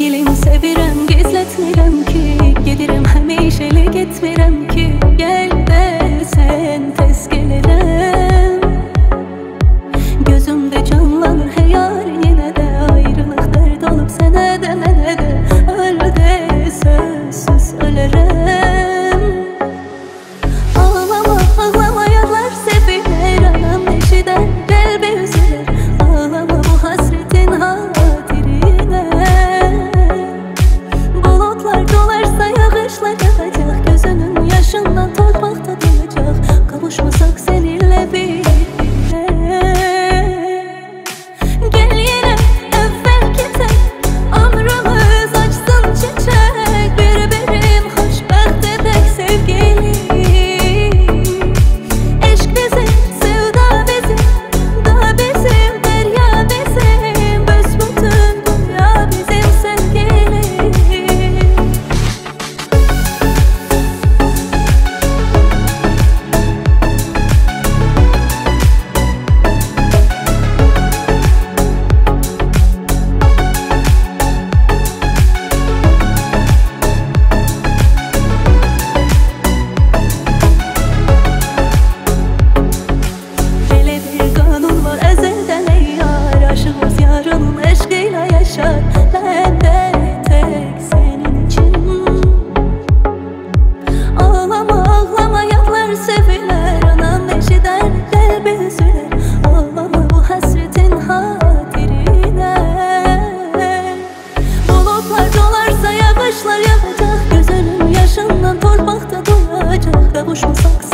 Sevgilim sevirəm, gizlətmirəm ki 不放松